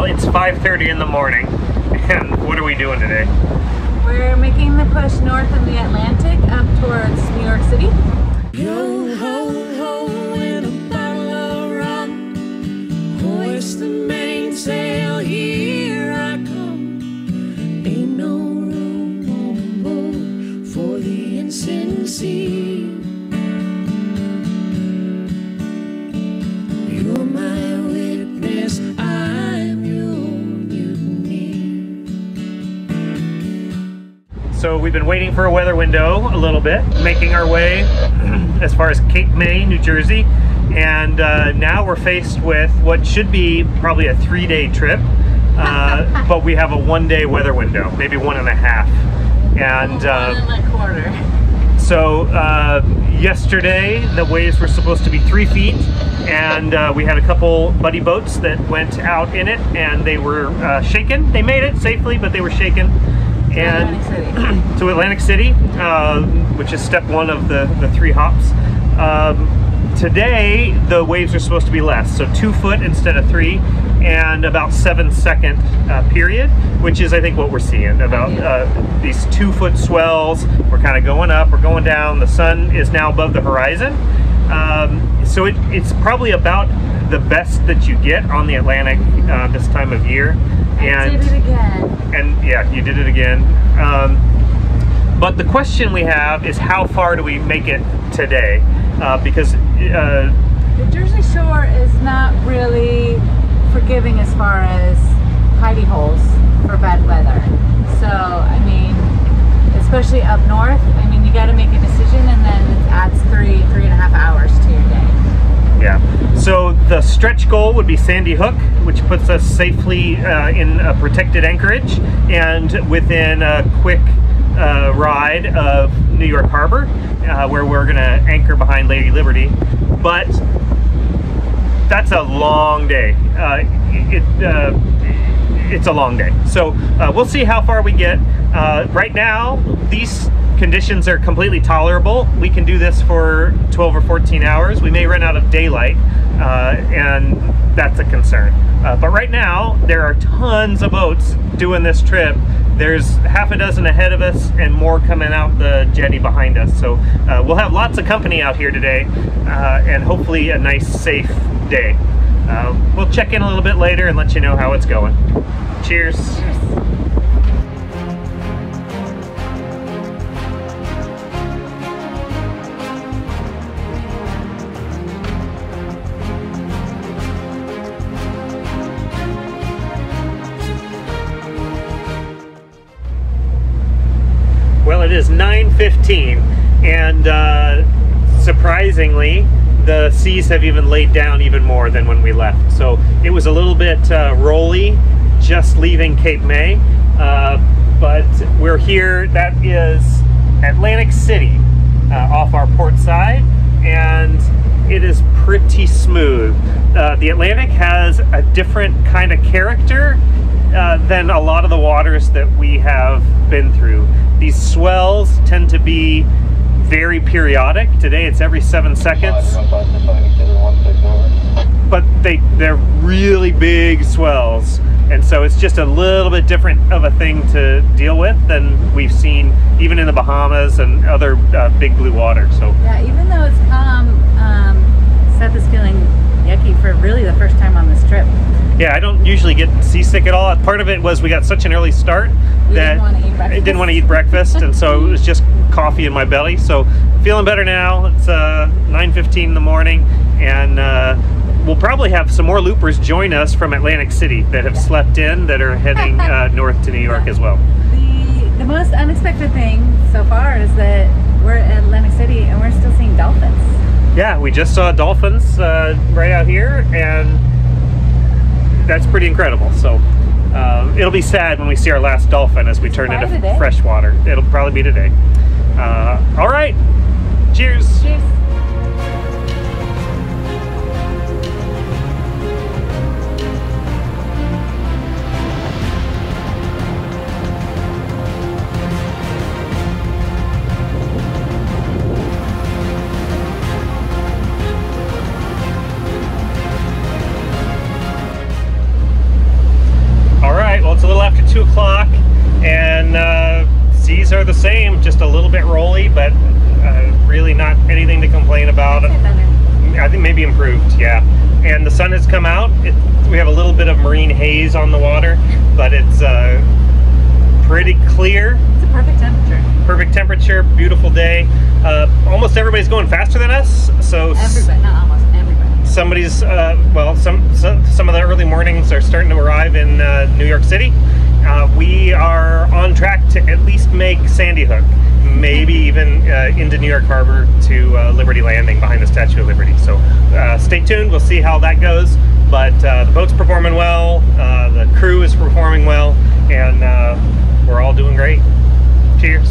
Well, it's 5.30 in the morning, and what are we doing today? We're making the push north of the Atlantic up towards New York City. Yo ho ho in a bottle of rum. Hoist the mainsail, here I come. Ain't no room on board for the insincy. So we've been waiting for a weather window a little bit, making our way as far as Cape May, New Jersey, and uh, now we're faced with what should be probably a three-day trip, uh, but we have a one-day weather window, maybe one and a half. And uh, One and a quarter. So uh, yesterday the waves were supposed to be three feet, and uh, we had a couple buddy boats that went out in it, and they were uh, shaken. They made it safely, but they were shaken. And Atlantic to Atlantic City, uh, which is step one of the the three hops. Um, today the waves are supposed to be less, so two foot instead of three, and about seven second uh, period, which is I think what we're seeing about uh, these two foot swells. We're kind of going up, we're going down. The sun is now above the horizon, um, so it, it's probably about the best that you get on the Atlantic uh, this time of year. And Did it again. and yeah, you did it again. Um, but the question we have is how far do we make it today? Uh, because uh, The Jersey Shore is not really forgiving as far as hidey holes for bad weather. So, I mean, especially up north, I mean, you got to make a decision and then it adds three, three and a half hours to your day. Yeah, so the stretch goal would be Sandy Hook, which puts us safely uh, in a protected anchorage and within a quick uh, ride of New York Harbor, uh, where we're going to anchor behind Lady Liberty. But that's a long day. Uh, it, uh, it's a long day. So uh, we'll see how far we get. Right now, these conditions are completely tolerable. We can do this for 12 or 14 hours. We may run out of daylight, uh, and that's a concern. Uh, but right now, there are tons of boats doing this trip. There's half a dozen ahead of us and more coming out the jetty behind us. So uh, we'll have lots of company out here today uh, and hopefully a nice, safe day. Uh, we'll check in a little bit later and let you know how it's going. Cheers. Well, is 9:15, and uh, surprisingly, the seas have even laid down even more than when we left. So it was a little bit uh, rolly just leaving Cape May, uh, but we're here. That is Atlantic City uh, off our port side, and it is pretty smooth. Uh, the Atlantic has a different kind of character uh, than a lot of the waters that we have been through. These swells tend to be very periodic. Today it's every seven seconds, but they they're really big swells, and so it's just a little bit different of a thing to deal with than we've seen even in the Bahamas and other uh, big blue water. So Yeah, even though it's calm, um, Seth is feeling yucky for really the first time on this trip. yeah, I don't usually get seasick at all. Part of it was we got such an early start You that didn't I didn't want to eat breakfast, and so it was just coffee in my belly. So feeling better now. It's uh, 9:15 in the morning, and uh, we'll probably have some more loopers join us from Atlantic City that have slept in that are heading uh, north to New York as well. The the most unexpected thing so far is that we're at Atlantic City and we're still seeing dolphins. Yeah, we just saw dolphins uh, right out here, and that's pretty incredible. So uh, it'll be sad when we see our last dolphin as we turn Probably into today. fresh water. It'll probably be today. Uh, all right, cheers. Cheers. Just a little bit rolly, but uh, really not anything to complain about. I think maybe improved, yeah. And the sun has come out. It, we have a little bit of marine haze on the water, but it's uh, pretty clear. It's a perfect temperature. Perfect temperature, beautiful day. Uh, almost everybody's going faster than us, so Everybody, not almost everybody. Somebody's uh, well some, some some of the early mornings are starting to arrive in uh, New York City. Uh, we are on track to at least make Sandy Hook, maybe even uh, into New York Harbor to uh, Liberty Landing behind the Statue of Liberty. So uh, stay tuned. We'll see how that goes. But uh, the boat's performing well. Uh, the crew is performing well, and uh, we're all doing great. Cheers.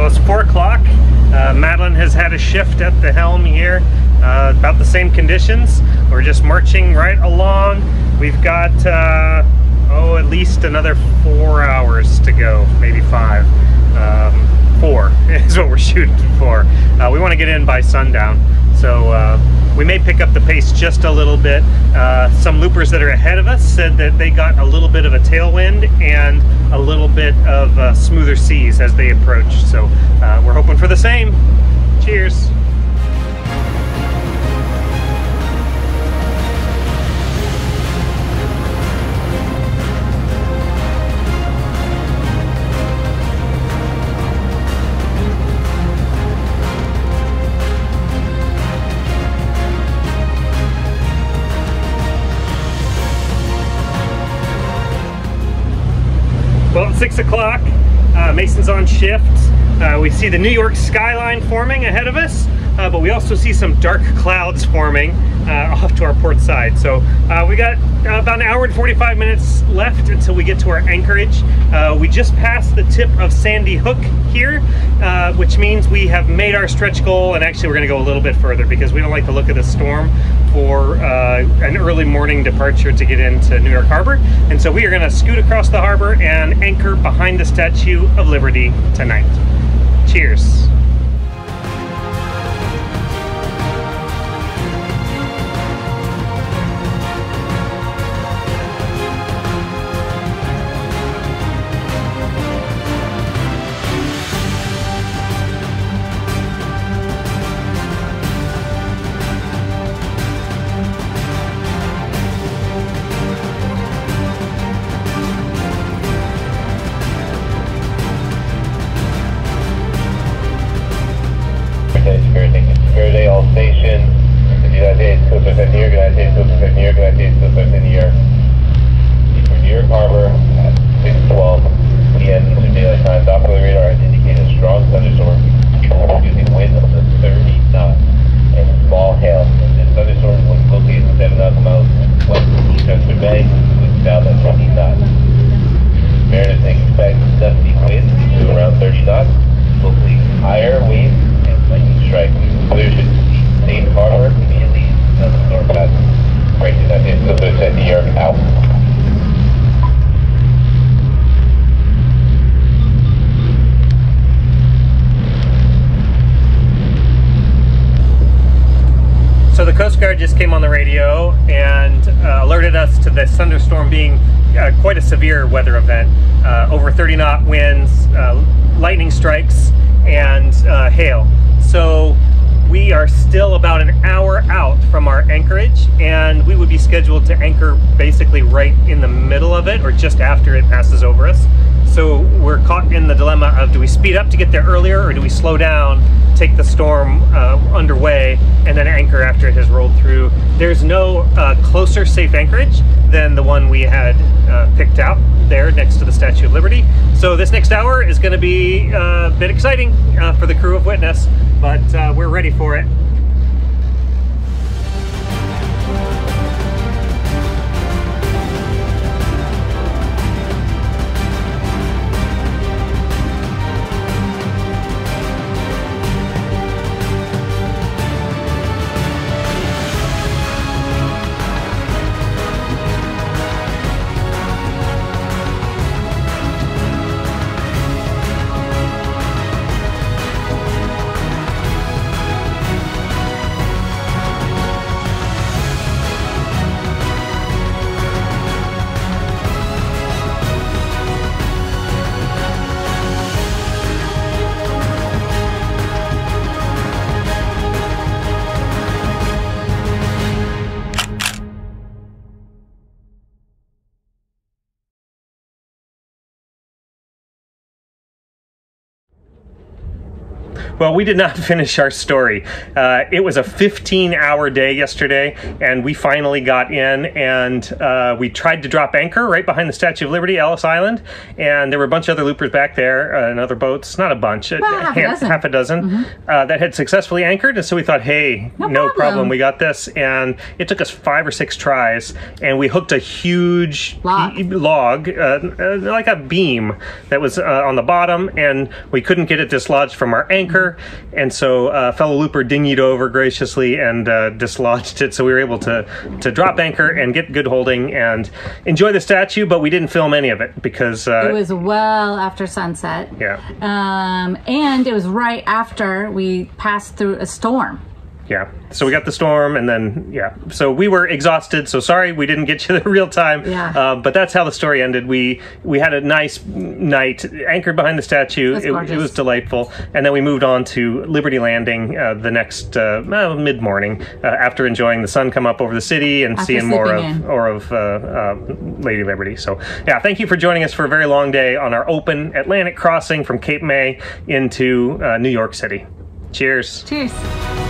Well, it's four o'clock. Uh, Madeline has had a shift at the helm here. Uh, about the same conditions. We're just marching right along. We've got uh, oh, at least another four hours to go, maybe five. Um, four is what we're shooting for. Uh, we want to get in by sundown, so uh, we may pick up the pace just a little bit. Uh, some loopers that are ahead of us said that they got a little bit of a tailwind and a little bit of uh, smoother seas as they approach. So uh, we're hoping for the same. Cheers. Six o'clock. Uh, Mason's on shift. Uh, we see the New York skyline forming ahead of us, uh, but we also see some dark clouds forming uh, off to our port side. So uh, we got about an hour and 45 minutes left until we get to our anchorage. Uh, we just passed the tip of Sandy Hook here, uh, which means we have made our stretch goal, and actually we're going to go a little bit further because we don't like the look of the storm for uh, an early morning departure to get into New York Harbor. And so we are going to scoot across the harbor and anchor behind the Statue of Liberty tonight. Cheers. Strong thunderstorm using winds up to 30 knots and small hail. This thunderstorm was located 7 nautical miles west of Eastchester Bay with south at 15 knots. Mariners can expect gusty winds to around 30 knots, locally higher winds and lightning strikes. Others should leave safe harbor immediately as the storm passes. Breaking that is so set New York out. So the Coast Guard and uh, alerted us to this thunderstorm being uh, quite a severe weather event. Uh, over 30 knot winds, uh, lightning strikes, and uh, hail. So we are still about an hour out from our anchorage, and we would be scheduled to anchor basically right in the middle of it or just after it passes over us. So we're caught in the dilemma of do we speed up to get there earlier or do we slow down, take the storm uh, underway, and then anchor after it has rolled through? There's no uh, closer safe anchorage than the one we had uh, picked out there next to the Statue of Liberty. So this next hour is going to be uh, a bit exciting uh, for the crew of Witness, but uh, we're ready for it. Well, we did not finish our story. Uh, it was a 15 hour day yesterday, and we finally got in and uh, we tried to drop anchor right behind the Statue of Liberty, Ellis Island. And there were a bunch of other loopers back there uh, and other boats, not a bunch, Well, half a dozen. half a dozen uh, that had successfully anchored. And so we thought, hey, No no, problem. problem. We got this. And it took us five or six tries, and we hooked a huge Log. log uh, uh, like a beam that was uh, on the bottom, and we couldn't get it dislodged from our anchor. And so uh, fellow looper dinghied over graciously and uh, dislodged it. So we were able to, to drop anchor and get good holding and enjoy the statue, but we didn't film any of it because. Uh, It was well after sunset. Yeah. Um, and it was right after we passed through a storm. Yeah. So we got the storm, and then yeah. So we were exhausted. So sorry we didn't get you the real time. Yeah. Uh, but that's how the story ended. We we had a nice night anchored behind the statue. It, it was delightful, and then we moved on to Liberty Landing uh, the next uh, mid morning uh, after enjoying the sun come up over the city and After seeing more of in. or of uh, uh, Lady Liberty. So yeah, thank you for joining us for a very long day on our open Atlantic crossing from Cape May into uh, New York City. Cheers. Cheers.